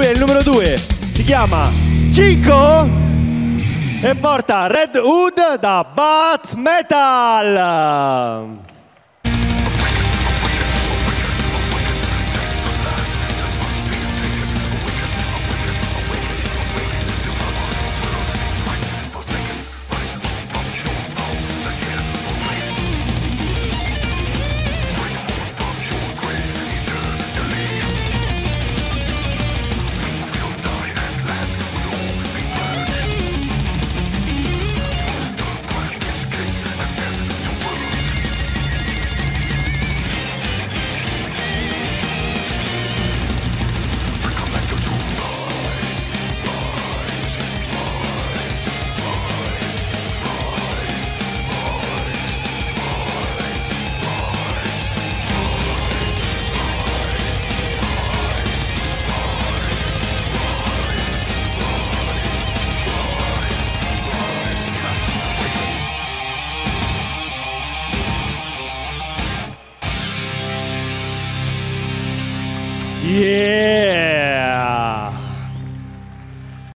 Lui è il numero 2. Si chiama Chico e porta Red Hood da Bat Metal. Yeah!